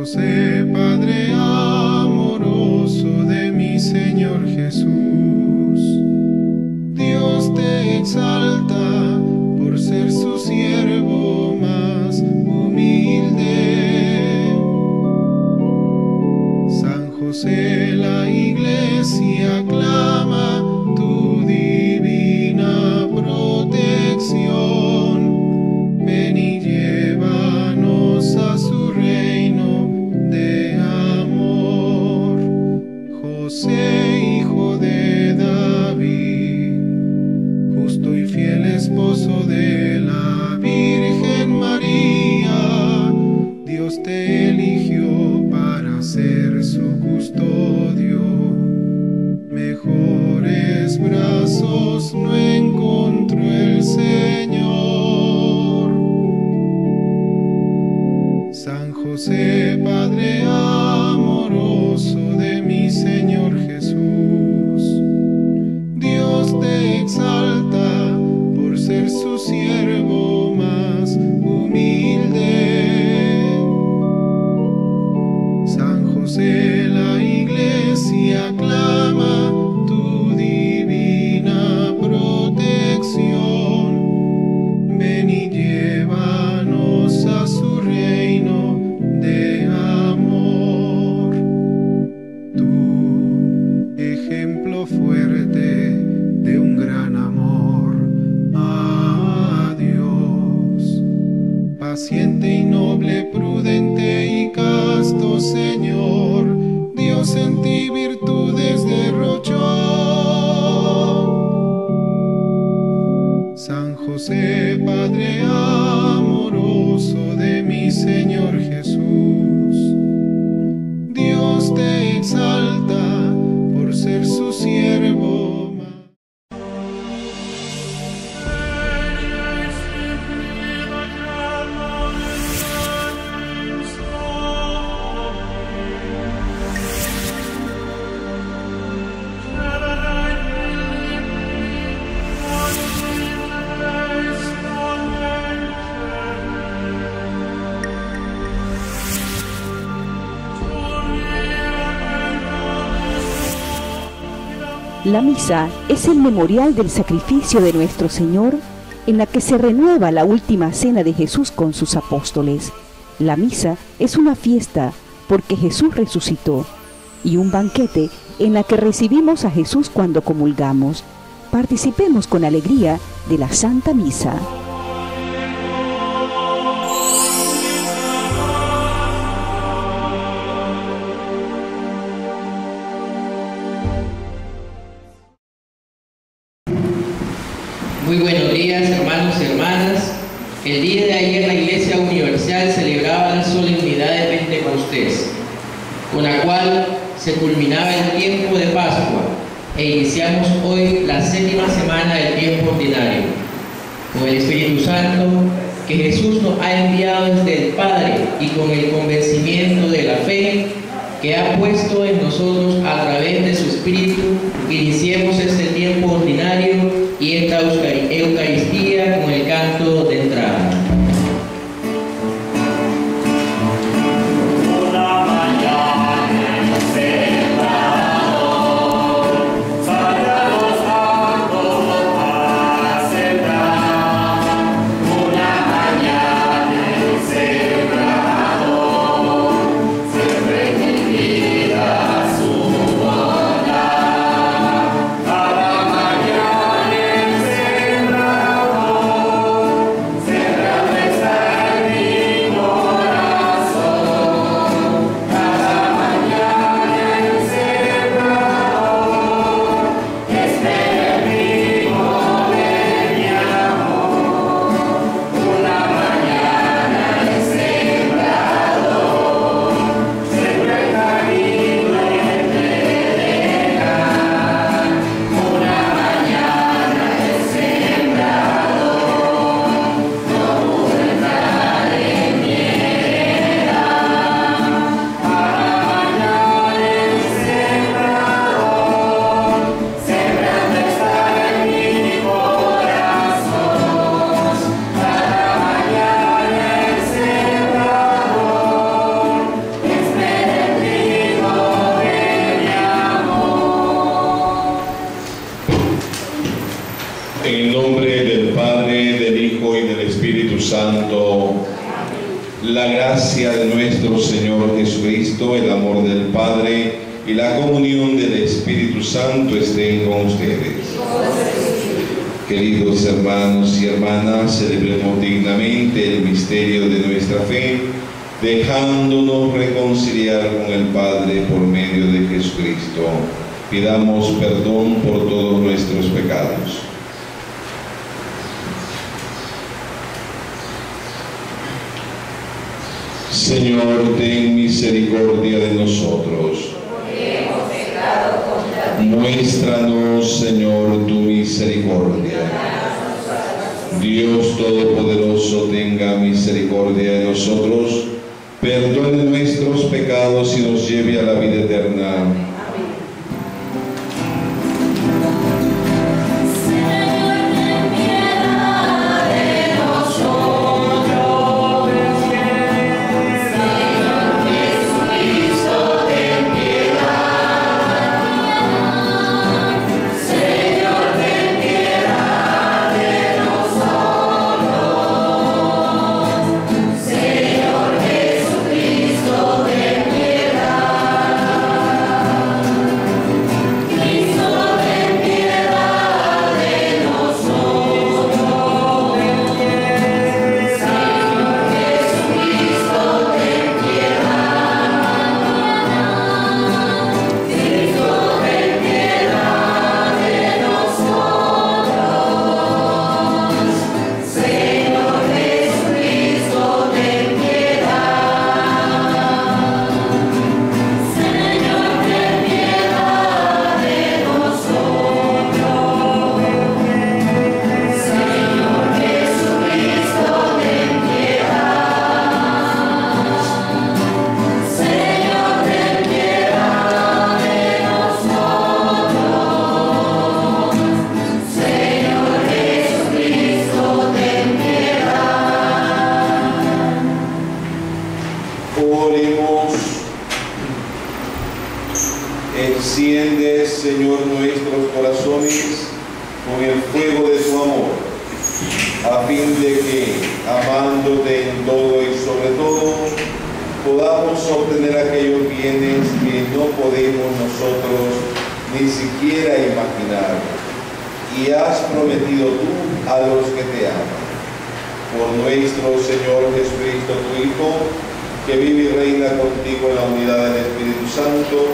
José, Padre amoroso de mi Señor Jesús. La misa es el memorial del sacrificio de nuestro Señor en la que se renueva la última cena de Jesús con sus apóstoles. La misa es una fiesta porque Jesús resucitó y un banquete en la que recibimos a Jesús cuando comulgamos. Participemos con alegría de la Santa Misa. Señor, ten misericordia de nosotros. Muéstranos, Señor, tu misericordia. Dios Todopoderoso, tenga misericordia de nosotros, perdone nuestros pecados y nos lleve a la vida eterna. Aquellos bienes que no podemos nosotros ni siquiera imaginar. Y has prometido tú a los que te aman. Por nuestro Señor Jesucristo, tu Hijo, que vive y reina contigo en la unidad del Espíritu Santo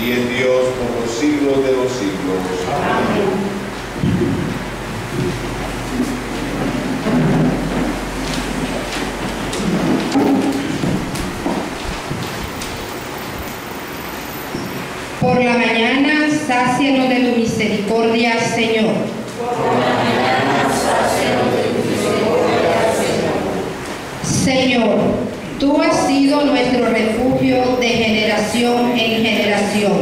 y en Dios por los siglos de los siglos. Amén. Por la mañana, sácianos de tu misericordia, Señor. Por la mañana, de tu misericordia, Señor. Señor, tú has sido nuestro refugio de generación en generación.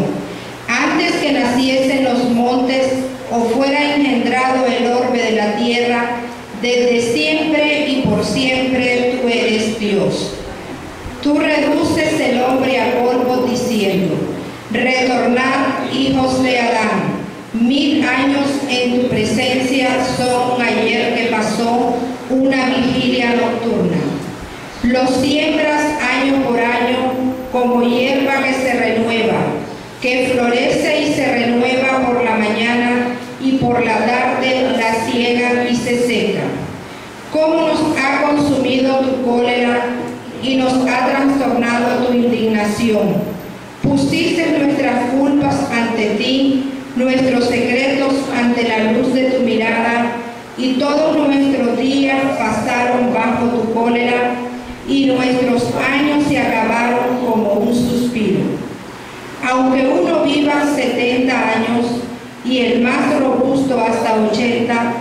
Antes que naciesen los montes o fuera engendrado el orbe de la tierra, desde siempre y por siempre tú eres Dios. Tú reduces el hombre a polvo diciendo, retornad hijos de Adán. Mil años en tu presencia son ayer que pasó una vigilia nocturna. Los siembras año por año como hierba que se renueva, que florece y se renueva por la mañana y por la tarde la ciega y se seca. ¿Cómo nos ha consumido tu cólera y nos ha trastornado tu indignación? Pusiste nuestras culpas ante ti, nuestros secretos ante la luz de tu mirada, y todos nuestros días pasaron bajo tu cólera, y nuestros años se acabaron como un suspiro. Aunque uno viva 70 años y el más robusto hasta 80,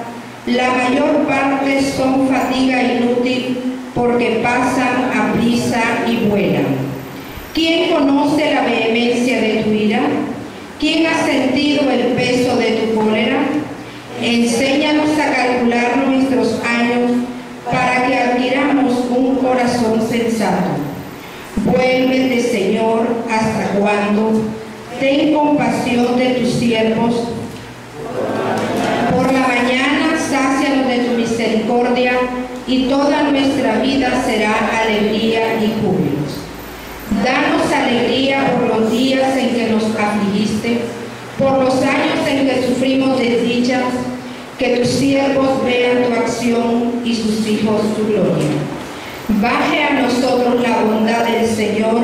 la mayor parte son fatiga inútil porque pasan a prisa y vuelan. ¿Quién conoce la vehemencia de tu ira? ¿Quién ha sentido el peso de tu cólera? Enséñanos a calcular nuestros años para que adquiramos un corazón sensato. Vuélvete, Señor, hasta cuándo. Ten compasión de tus siervos. Por la mañana, sácianos de tu misericordia y toda nuestra vida será alegría y júbilos. Danos alegría por los días en que nos afligiste, por los años en que sufrimos desdichas, que tus siervos vean tu acción y sus hijos tu gloria. Baje a nosotros la bondad del Señor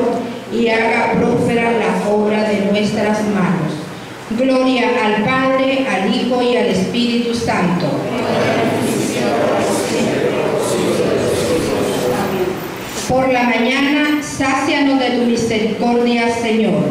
y haga próspera la obra de nuestras manos. Gloria al Padre, al Hijo y al Espíritu Santo. Por la mañana sácianos de tu misericordia, Señor.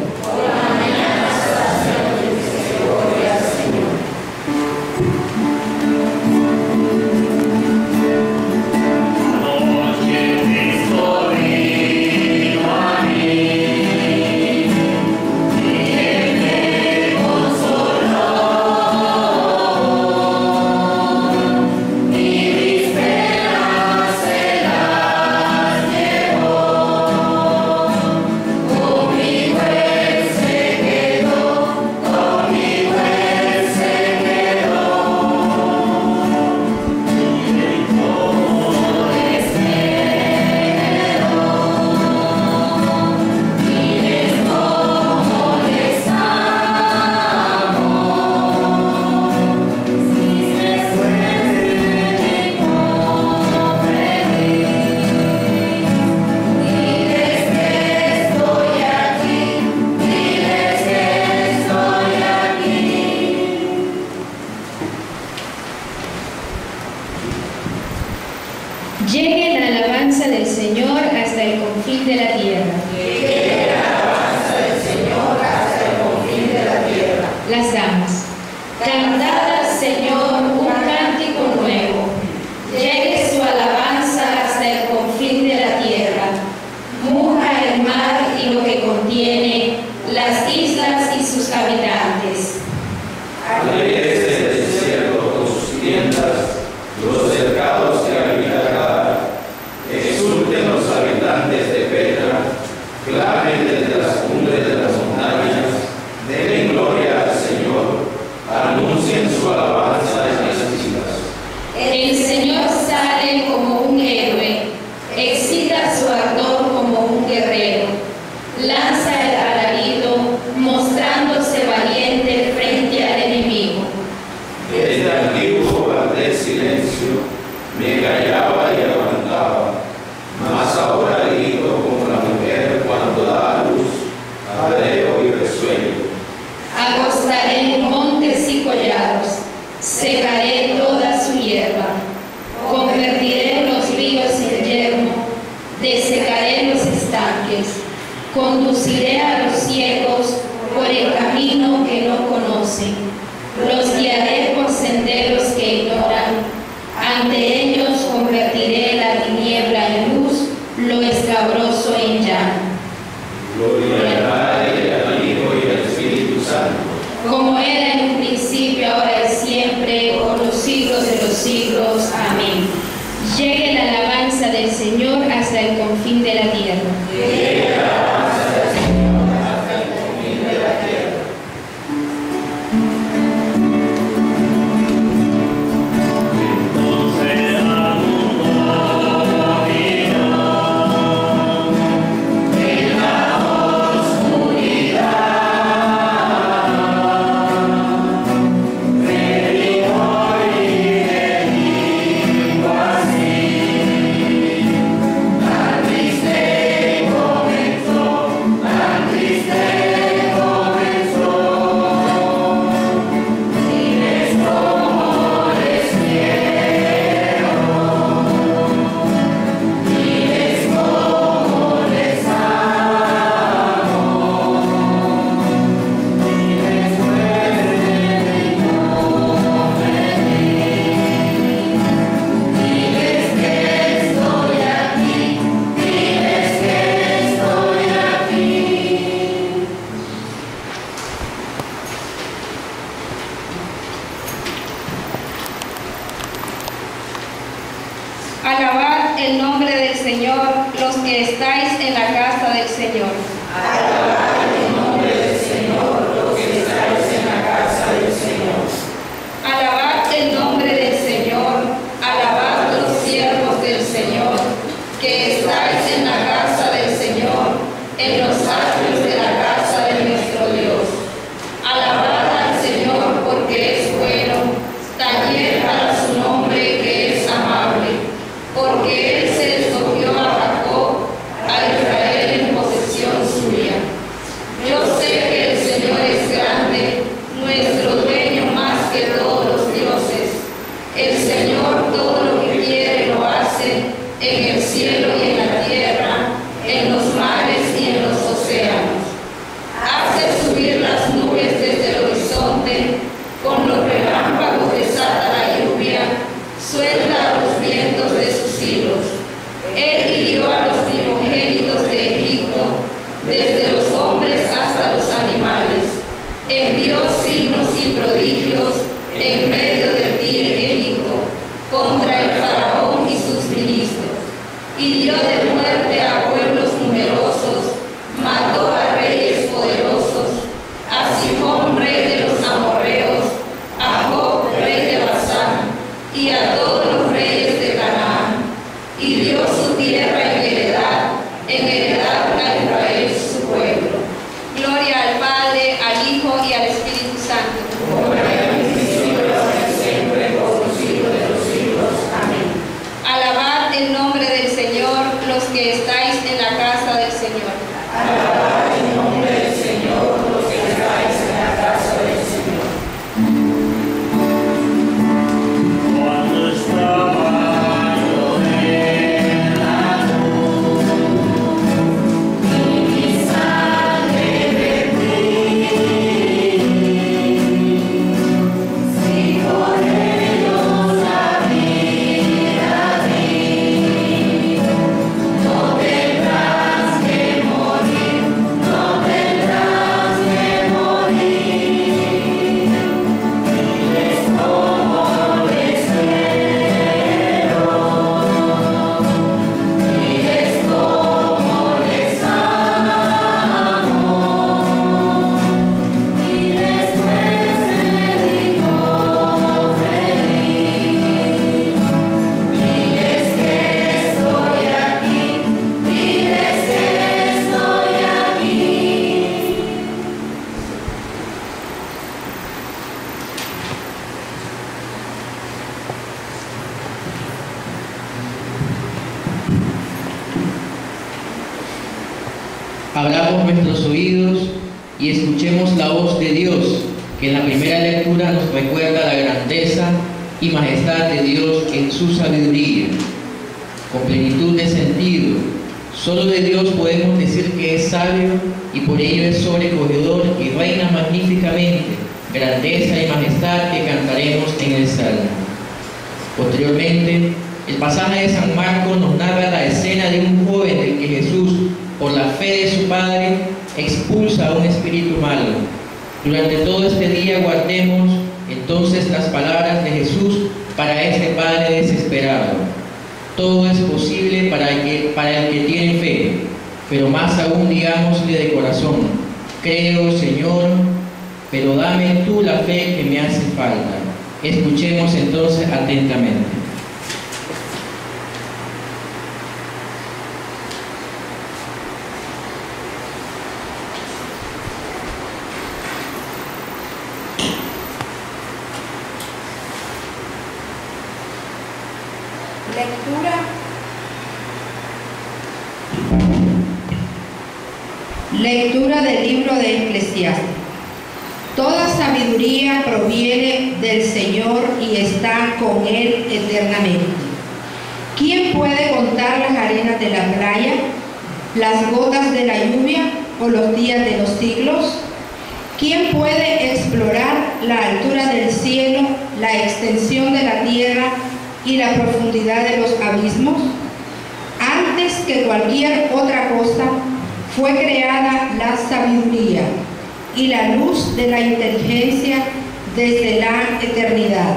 Los que em Lectura. Lectura del libro de Eclesiastes. Toda sabiduría proviene del Señor y está con Él eternamente. ¿Quién puede contar las arenas de la playa, las gotas de la lluvia o los días de los siglos? ¿Quién puede explorar la altura del cielo, la extensión de la tierra y la profundidad de los abismos? Antes que cualquier otra cosa fue creada la sabiduría y la luz de la inteligencia desde la eternidad.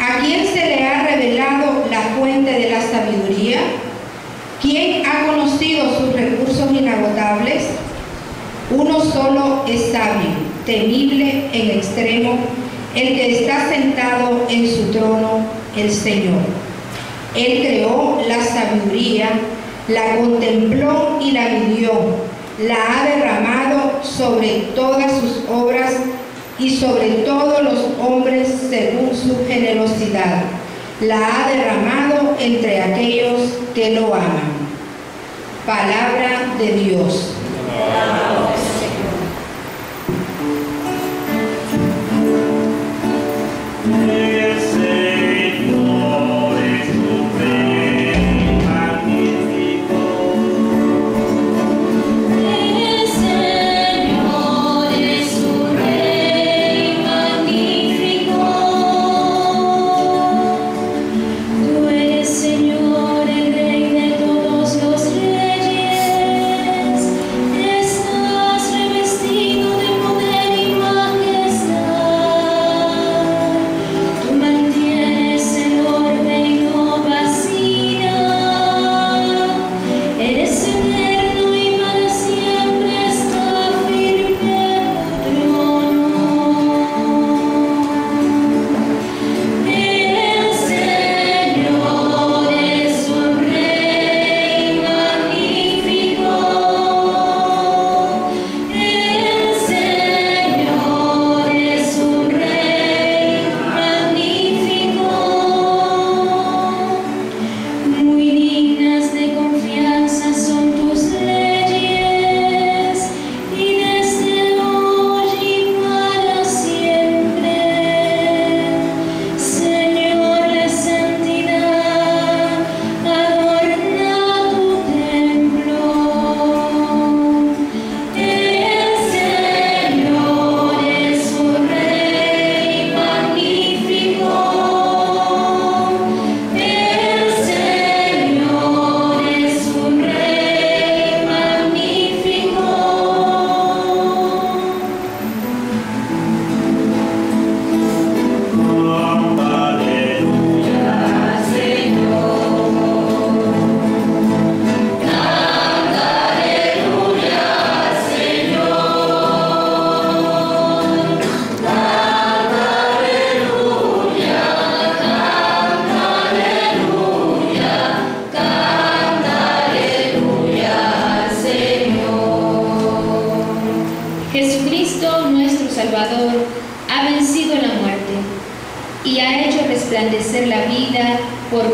¿A quién se le ha revelado la fuente de la sabiduría? ¿Quién ha conocido sus recursos inagotables? Uno solo es sabio, temible en extremo, el que está sentado en su trono el Señor. Él creó la sabiduría, la contempló y la vivió, la ha derramado sobre todas sus obras y sobre todos los hombres según su generosidad. La ha derramado entre aquellos que lo aman. Palabra de Dios.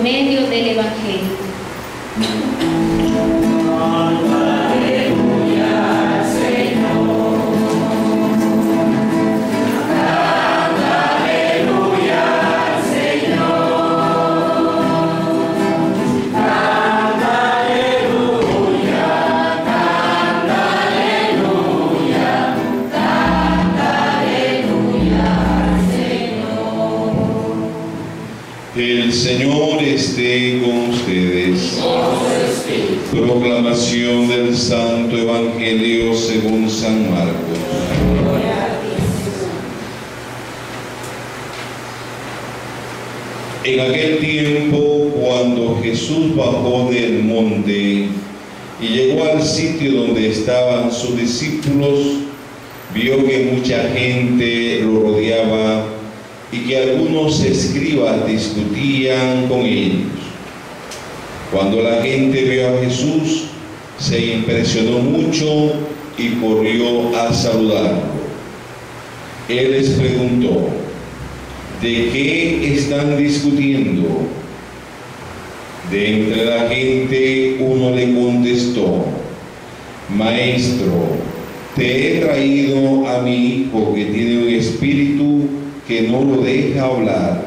Medio del Evangelio. En aquel tiempo, cuando Jesús bajó del monte y llegó al sitio donde estaban sus discípulos, vio que mucha gente lo rodeaba y que algunos escribas discutían con ellos. Cuando la gente vio a Jesús, se impresionó mucho y corrió a saludarlo. Él les preguntó, ¿de qué están discutiendo? De entre la gente uno le contestó, Maestro, te he traído a mi hijo que tiene un espíritu que no lo deja hablar.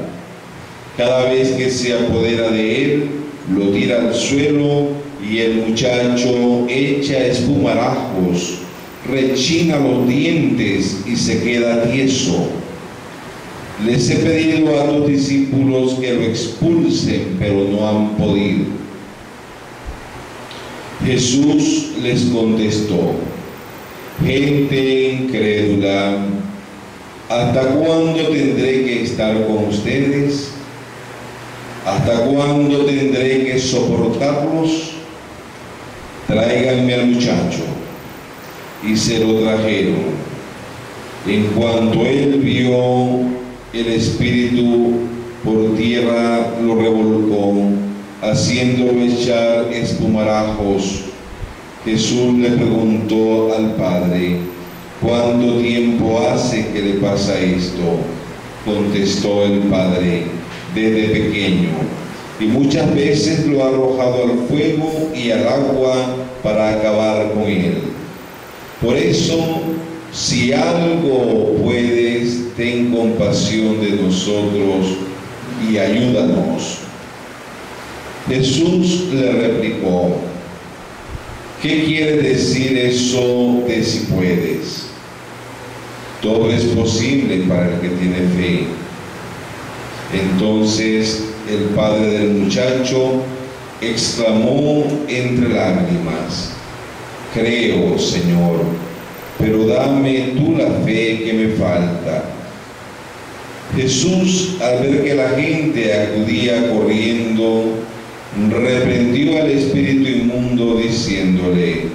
Cada vez que se apodera de él, lo tira al suelo y el muchacho echa espumarajos, rechina los dientes y se queda tieso. Les he pedido a tus discípulos que lo expulsen, pero no han podido. Jesús les contestó, gente incrédula, ¿hasta cuándo tendré que estar con ustedes? ¿Hasta cuándo tendré que soportarlos? Tráiganme al muchacho. Y se lo trajeron. En cuanto él vio el espíritu por tierra, lo revolcó, haciéndolo echar espumarajos. Jesús le preguntó al Padre, ¿cuánto tiempo hace que le pasa esto? Contestó el Padre, desde pequeño y muchas veces lo ha arrojado al fuego y al agua para acabar con él. Por eso, si algo puedes, ten compasión de nosotros y ayúdanos. Jesús le replicó, ¿qué quiere decir eso de si puedes? Todo es posible para el que tiene fe. Entonces el padre del muchacho exclamó entre lágrimas, creo, Señor, pero dame tú la fe que me falta. Jesús, al ver que la gente acudía corriendo, reprendió al espíritu inmundo diciéndole,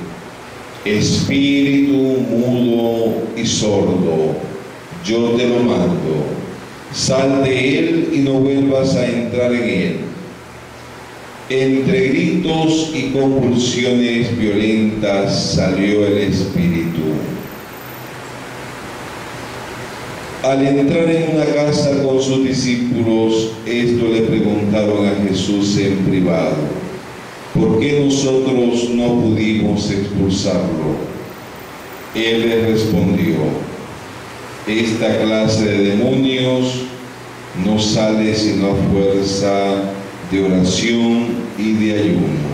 espíritu mudo y sordo, yo te lo mando, sal de él y no vuelvas a entrar en él. Entre gritos y convulsiones violentas salió el espíritu. Al entrar en una casa con sus discípulos, esto le preguntaron a Jesús en privado, ¿por qué nosotros no pudimos expulsarlo? Él les respondió, esta clase de demonios no sale sino a fuerza de oración y de ayuno.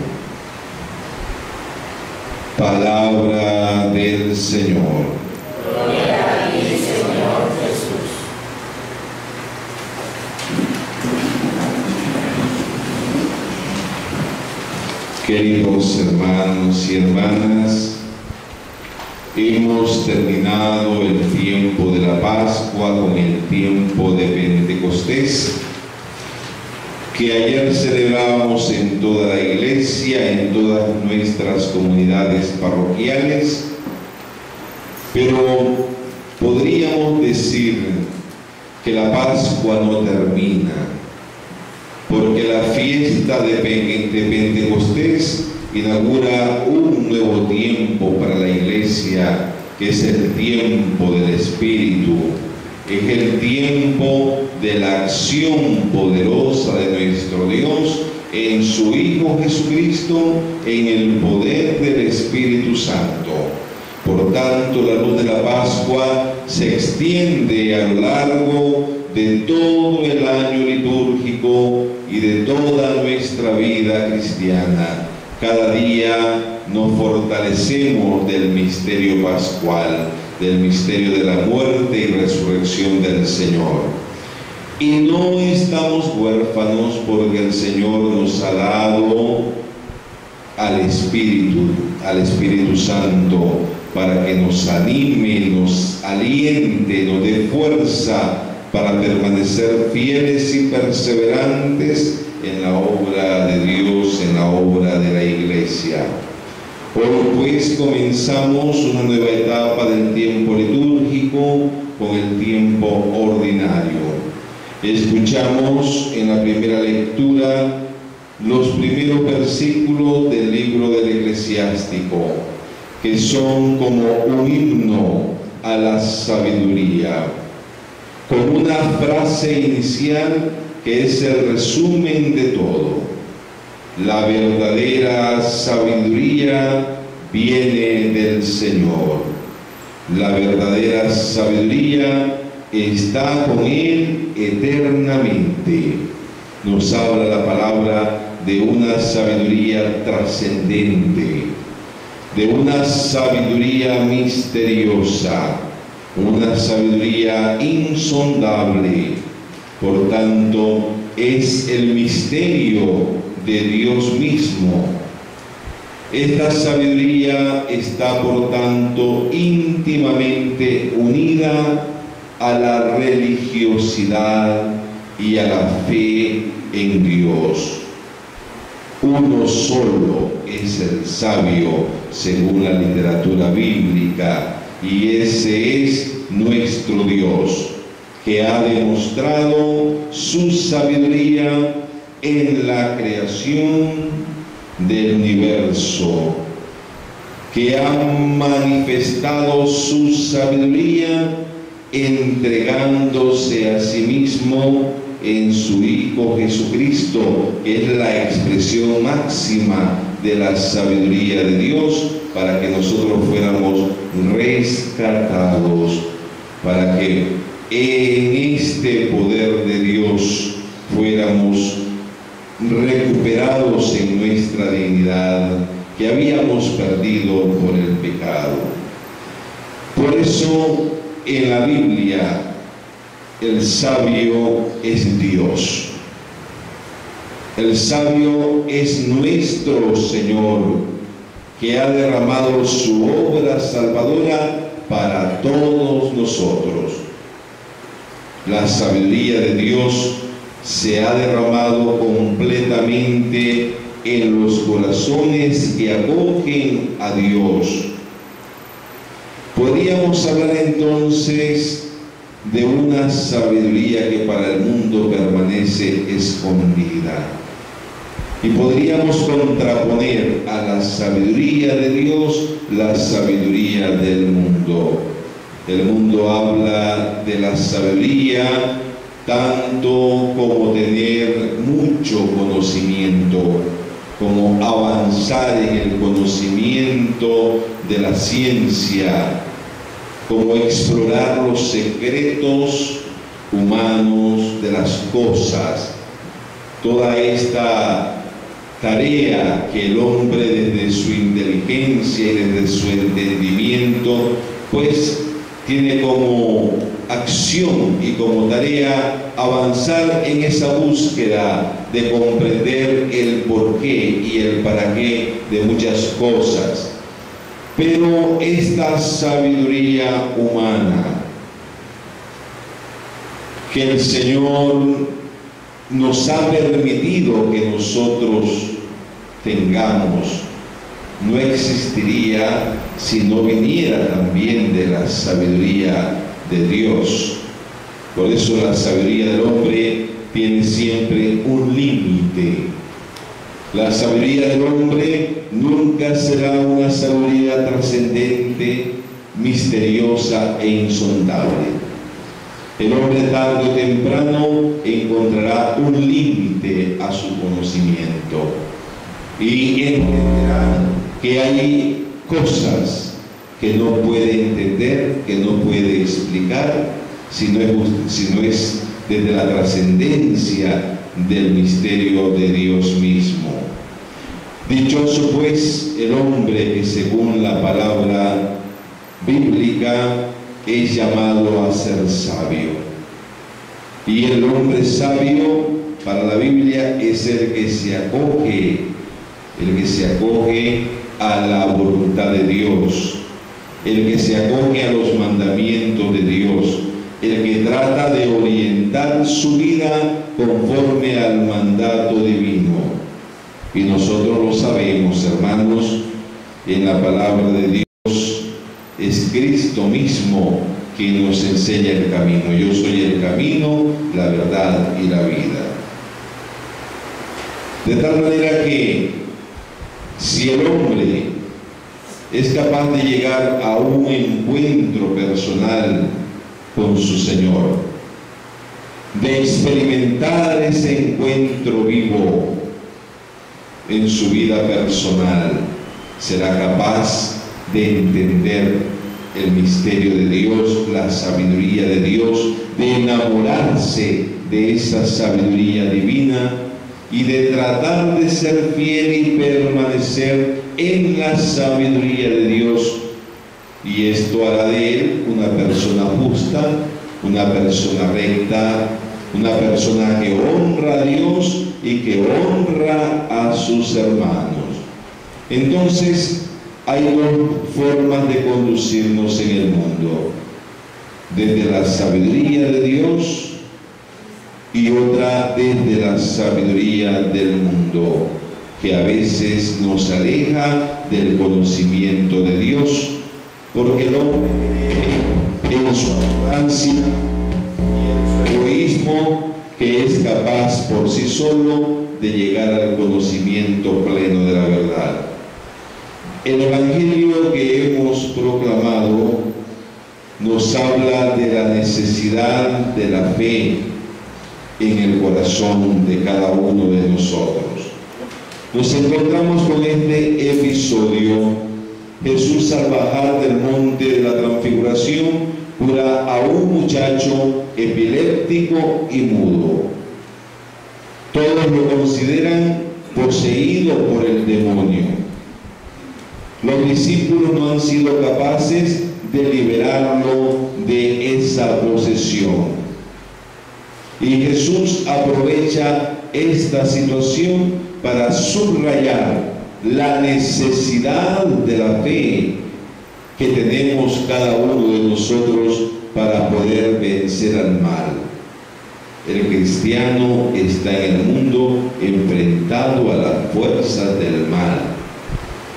Palabra del Señor. Queridos hermanos y hermanas, hemos terminado el tiempo de la Pascua con el tiempo de Pentecostés, que ayer celebrábamos en toda la iglesia, en todas nuestras comunidades parroquiales, pero podríamos decir que la Pascua no termina porque la fiesta de, Pentecostés inaugura un nuevo tiempo para la iglesia, que es el tiempo del Espíritu, es el tiempo de la acción poderosa de nuestro Dios en su Hijo Jesucristo, en el poder del Espíritu Santo. Por tanto, la luz de la Pascua se extiende a lo largo de todo el año litúrgico y de toda nuestra vida cristiana. Cada día nos fortalecemos del misterio pascual, del misterio de la muerte y resurrección del Señor. Y no estamos huérfanos porque el Señor nos ha dado al Espíritu, al Espíritu Santo, para que nos anime, nos aliente, nos dé fuerza para permanecer fieles y perseverantes en la obra de Dios, en la obra de la iglesia. Hoy pues comenzamos una nueva etapa del tiempo litúrgico con el tiempo ordinario. Escuchamos en la primera lectura los primeros versículos del libro del eclesiástico, que son como un himno a la sabiduría con una frase inicial que es el resumen de todo. La verdadera sabiduría viene del Señor. La verdadera sabiduría está con Él eternamente. Nos habla la palabra de una sabiduría trascendente, de una sabiduría misteriosa una sabiduría insondable. Por tanto, es el misterio de Dios mismo. Esta sabiduría está, por tanto, íntimamente unida a la religiosidad y a la fe en Dios. Uno solo es el sabio, según la literatura bíblica, y ese es nuestro Dios, que ha demostrado su sabiduría en la creación del universo, que ha manifestado su sabiduría entregándose a sí mismo en su Hijo Jesucristo, es la expresión máxima de la sabiduría de Dios, para que nosotros fuéramos rescatados, para que en este poder de Dios fuéramos recuperados en nuestra dignidad que habíamos perdido por el pecado. Por eso en la Biblia el sabio es Dios. El sabio es nuestro Señor, que ha derramado su obra salvadora para todos nosotros. La sabiduría de Dios se ha derramado completamente en los corazones que acogen a Dios. Podríamos hablar entonces de una sabiduría que para el mundo permanece escondida. Y podríamos contraponer a la sabiduría de Dios la sabiduría del mundo. El mundo habla de la sabiduría tanto como tener mucho conocimiento, como avanzar en el conocimiento de la ciencia, como explorar los secretos humanos de las cosas. Toda esta tarea que el hombre desde su inteligencia y desde su entendimiento, pues tiene como acción y como tarea avanzar en esa búsqueda de comprender el porqué y el para qué de muchas cosas. Pero esta sabiduría humana que el Señor nos ha permitido que nosotros tengamos, no existiría si no viniera también de la sabiduría de Dios. Por eso la sabiduría del hombre tiene siempre un límite. La sabiduría del hombre nunca será una sabiduría trascendente, misteriosa e insondable. El hombre tarde o temprano encontrará un límite a su conocimiento y entenderá que hay cosas que no puede entender, que no puede explicar, si no es, si no es desde la trascendencia del misterio de Dios mismo. Dichoso pues el hombre que según la palabra bíblica es llamado a ser sabio. Y el hombre sabio para la Biblia es el que se acoge, el que se acoge a la voluntad de Dios, el que se acoge a los mandamientos de Dios, el que trata de orientar su vida conforme al mandato divino. Y nosotros lo sabemos, hermanos, en la palabra de Dios es Cristo mismo quien nos enseña el camino. Yo soy el camino, la verdad y la vida. De tal manera que si el hombre es capaz de llegar a un encuentro personal con su Señor, de experimentar ese encuentro vivo en su vida personal, será capaz de entender el misterio de Dios, la sabiduría de Dios, de enamorarse de esa sabiduría divina y de tratar de ser fiel y permanecer en la sabiduría de Dios. Y esto hará de él una persona justa, una persona recta, una persona que honra a Dios y que honra a sus hermanos. Entonces, hay dos formas de conducirnos en el mundo. Desde la sabiduría de Dios y otra desde la sabiduría del mundo, que a veces nos aleja del conocimiento de Dios, porque el hombre en su arrogancia y en su egoísmo que es capaz por sí solo de llegar al conocimiento pleno de la verdad. El Evangelio que hemos proclamado nos habla de la necesidad de la fe, en el corazón de cada uno de nosotros. Nos encontramos con este episodio. Jesús al bajar del monte de la transfiguración cura a un muchacho epiléptico y mudo. Todos lo consideran poseído por el demonio. Los discípulos no han sido capaces de liberarlo de esa posesión. Y Jesús aprovecha esta situación para subrayar la necesidad de la fe que tenemos cada uno de nosotros para poder vencer al mal. El cristiano está en el mundo enfrentado a las fuerzas del mal.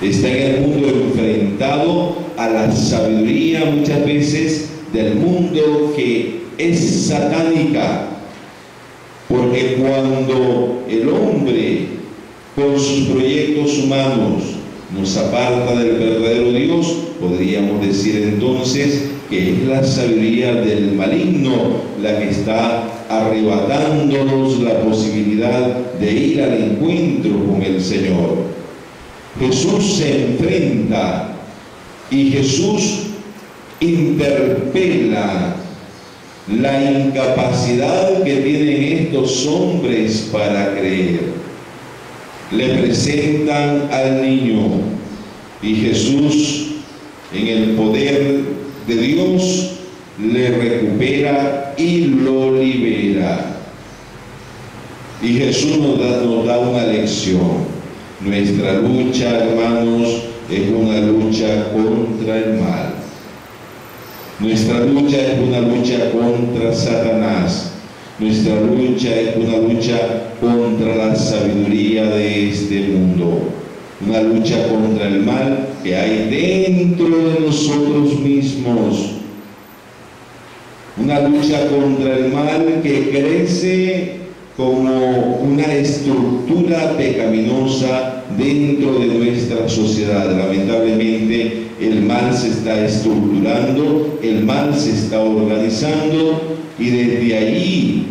Está en el mundo enfrentado a la sabiduría muchas veces del mundo que es satánica. Porque cuando el hombre con sus proyectos humanos nos aparta del verdadero Dios, podríamos decir entonces que es la sabiduría del maligno la que está arrebatándonos la posibilidad de ir al encuentro con el Señor. Jesús se enfrenta y Jesús interpela la incapacidad que tienen hombres para creer. Le presentan al niño y Jesús en el poder de Dios le recupera y lo libera. Y Jesús nos da, nos da una lección. Nuestra lucha, hermanos, es una lucha contra el mal. Nuestra lucha es una lucha contra Satanás. Nuestra lucha es una lucha contra la sabiduría de este mundo. Una lucha contra el mal que hay dentro de nosotros mismos. Una lucha contra el mal que crece como una estructura pecaminosa dentro de nuestra sociedad. Lamentablemente el mal se está estructurando, el mal se está organizando y desde ahí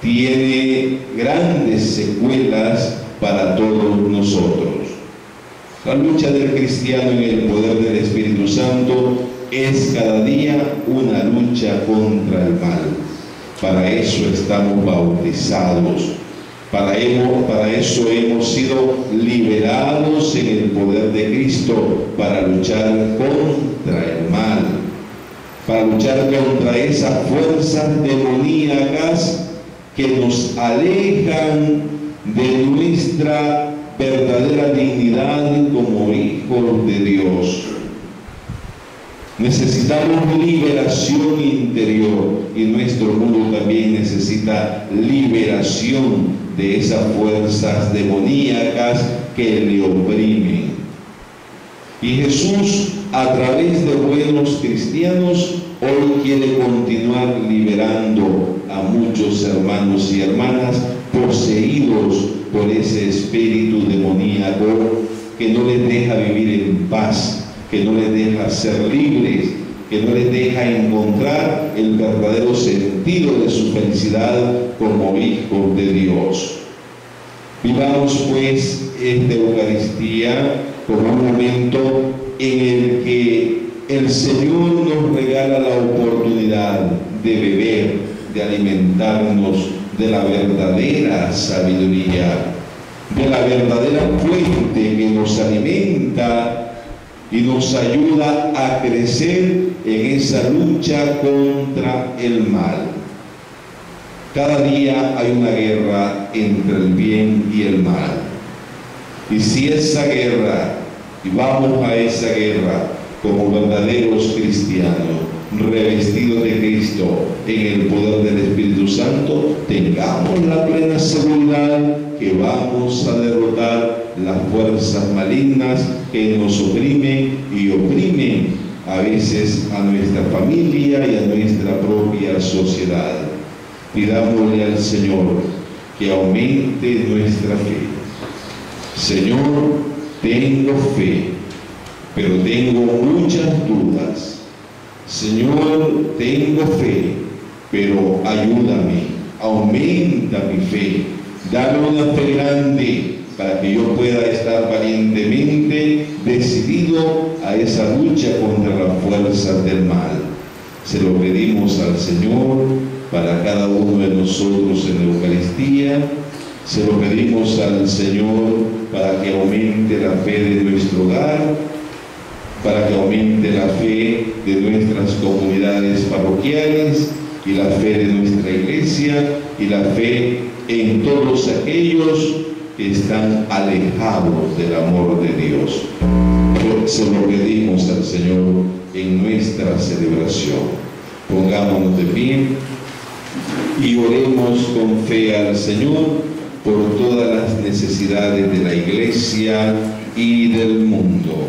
tiene grandes secuelas para todos nosotros. La lucha del cristiano en el poder del Espíritu Santo es cada día una lucha contra el mal. Para eso estamos bautizados. Para, para eso hemos sido liberados en el poder de Cristo para luchar contra el mal. Para luchar contra esas fuerzas demoníacas que nos alejan de nuestra verdadera dignidad como hijos de Dios. Necesitamos liberación interior y nuestro mundo también necesita liberación de esas fuerzas demoníacas que le oprimen. Y Jesús, a través de buenos cristianos, hoy quiere continuar liberando a muchos hermanos y hermanas poseídos por ese espíritu demoníaco que no les deja vivir en paz, que no les deja ser libres, que no les deja encontrar el verdadero sentido de su felicidad como hijos de Dios. Vivamos pues esta Eucaristía como un momento en el que el Señor nos regala la oportunidad de beber, de alimentarnos de la verdadera sabiduría, de la verdadera fuente que nos alimenta y nos ayuda a crecer en esa lucha contra el mal. Cada día hay una guerra entre el bien y el mal. Y si esa guerra, y vamos a esa guerra como verdaderos cristianos, revestidos de Cristo en el poder del Espíritu Santo, tengamos la plena seguridad que vamos a derrotar las fuerzas malignas que nos oprimen y oprimen a veces a nuestra familia y a nuestra propia sociedad. Pidámosle al Señor que aumente nuestra fe. Señor, tengo fe, pero tengo muchas dudas. Señor, tengo fe, pero ayúdame aumenta mi fe, dame una fe grande para que yo pueda estar valientemente decidido a esa lucha contra las fuerzas del mal. Se lo pedimos al Señor para cada uno de nosotros en la Eucaristía. Se lo pedimos al Señor para que aumente la fe de nuestro hogar, para que aumente la fe de nuestras comunidades parroquiales y la fe de nuestra iglesia y la fe en todos aquellos que están alejados del amor de Dios. Se lo pedimos al Señor en nuestra celebración. Pongámonos de pie y oremos con fe al Señor por todas las necesidades de la iglesia y del mundo.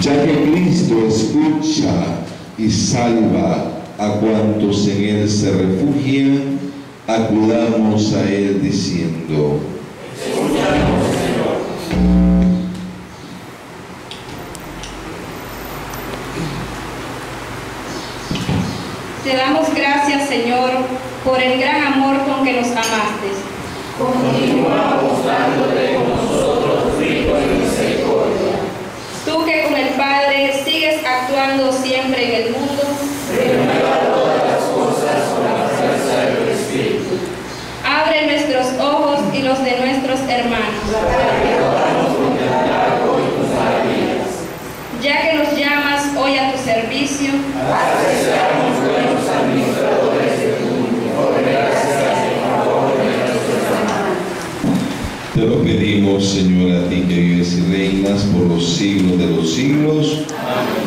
Ya que Cristo escucha y salva a cuantos en Él se refugian, acudamos a Él diciendo, Te damos gracias, Señor, por el gran amor con que nos amaste. Continúa mostrándote con nosotros rico en misericordia. Tú que con el Padre sigues actuando siempre en el mundo, Renueva todas las cosas con la fuerza del Espíritu. abre nuestros ojos y los de nuestros hermanos, Para que podamos contemplar hoy tus maravillas. ya que nos llamas hoy a tu servicio. Haz que seamos buenos administradores de tu mundo. Gracias en favor de nuestros hermanos. Te lo pedimos, Señor, a ti que vives y reinas por los siglos de los siglos. Este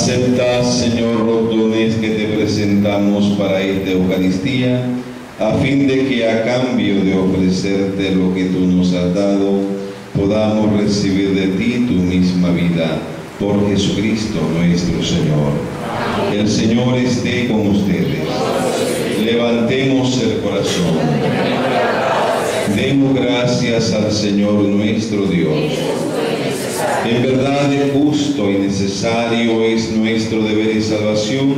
Acepta, Señor, los dones que te presentamos para esta Eucaristía, a fin de que a cambio de ofrecerte lo que tú nos has dado, podamos recibir de ti tu misma vida por Jesucristo nuestro Señor. El Señor esté con ustedes. Levantemos el corazón. Demos gracias al Señor nuestro Dios. En verdad es justo y necesario es nuestro deber y salvación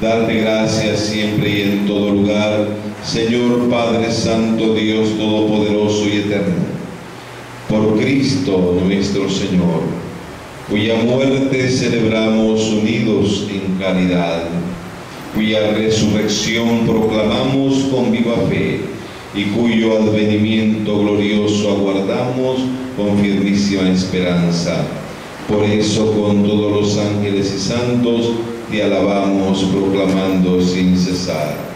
darte gracias siempre y en todo lugar, Señor Padre Santo, Dios Todopoderoso y Eterno. Por Cristo nuestro Señor, cuya muerte celebramos unidos en caridad, cuya resurrección proclamamos con viva fe y cuyo advenimiento glorioso aguardamos con firmísima esperanza. Por eso con todos los ángeles y santos te alabamos proclamando sin cesar.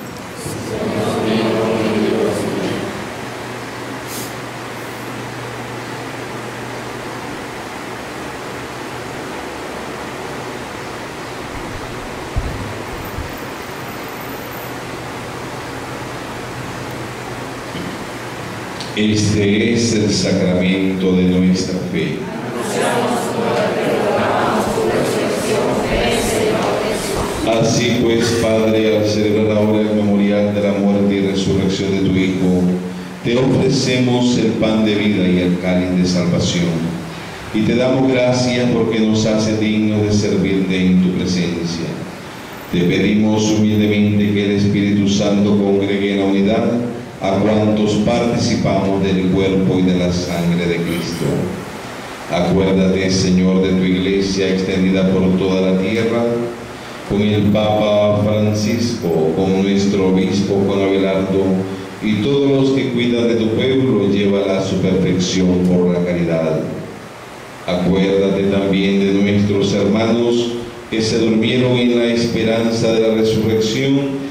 Este es el sacramento de nuestra fe. Así pues, Padre, al celebrar ahora el memorial de la muerte y resurrección de tu Hijo, te ofrecemos el pan de vida y el cáliz de salvación. Y te damos gracias porque nos hace dignos de servirte en tu presencia. Te pedimos humildemente que el Espíritu Santo congregue en la unidad a cuantos participamos del cuerpo y de la sangre de Cristo. Acuérdate, Señor, de tu iglesia extendida por toda la tierra, con el Papa Francisco, con nuestro obispo Juan Abelardo y todos los que cuidan de tu pueblo, llévala a su perfección por la caridad. Acuérdate también de nuestros hermanos que se durmieron en la esperanza de la resurrección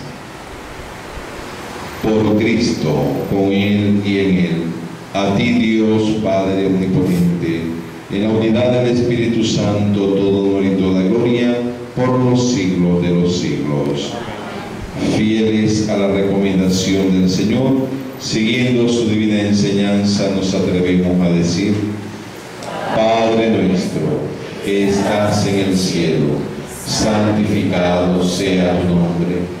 por Cristo, con Él y en Él. A ti Dios Padre Omnipotente, en la unidad del Espíritu Santo, todo honor y toda gloria, por los siglos de los siglos. Fieles a la recomendación del Señor, siguiendo su divina enseñanza, nos atrevemos a decir, Padre nuestro, que estás en el cielo, santificado sea tu nombre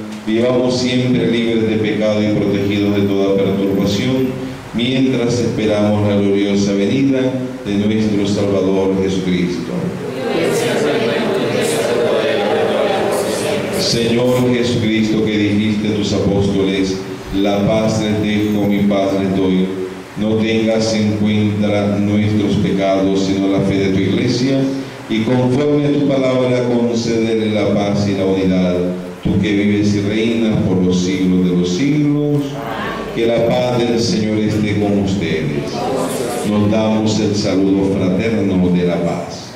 vivamos siempre libres de pecado y protegidos de toda perturbación, mientras esperamos la gloriosa venida de nuestro Salvador Jesucristo. Señor Jesucristo, que dijiste a tus apóstoles, la paz les dejo, mi paz les doy. No tengas en cuenta nuestros pecados, sino la fe de tu iglesia, y conforme a tu palabra concederle la paz y la unidad tú que vives y reinas por los siglos de los siglos, que la paz del Señor esté con ustedes. Nos damos el saludo fraterno de la paz.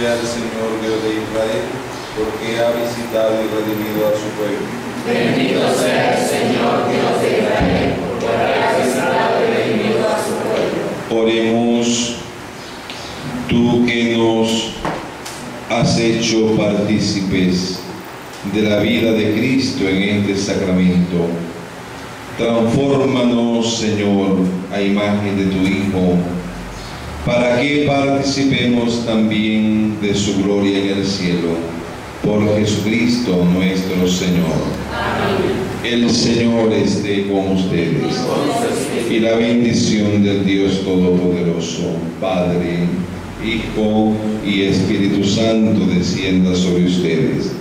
Sea el Señor Dios de Israel. porque ha visitado y redimido a su pueblo. Bendito sea el Señor Dios de Israel, porque ha visitado y redimido a su pueblo. Oremos, tú que nos has hecho partícipes de la vida de Cristo en este sacramento. Transfórmanos, Señor, a imagen de tu Hijo, para que participemos también de su gloria en el cielo. Por Jesucristo nuestro Señor. El Señor esté con ustedes. Y la bendición del Dios Todopoderoso, Padre, Hijo y Espíritu Santo descienda sobre ustedes.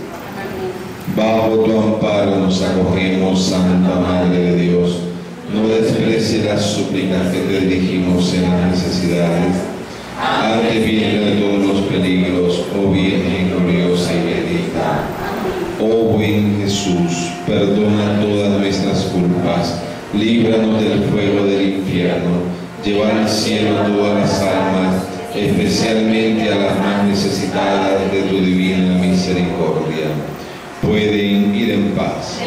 Bajo tu amparo nos acogemos, Santa Madre de Dios. No desprecie las súplicas que te dirigimos en las necesidades. Ante bien de todos los peligros, oh Virgen gloriosa y bendita. Oh buen Jesús, perdona todas nuestras culpas, líbranos del fuego del infierno, lleva al cielo todas las almas, especialmente a las más necesitadas de tu divina misericordia. Pueden ir en paz.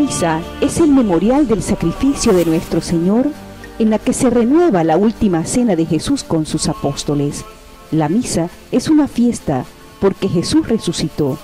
Misa es el memorial del sacrificio de nuestro Señor en la que se renueva la última cena de Jesús con sus apóstoles. La misa es una fiesta porque Jesús resucitó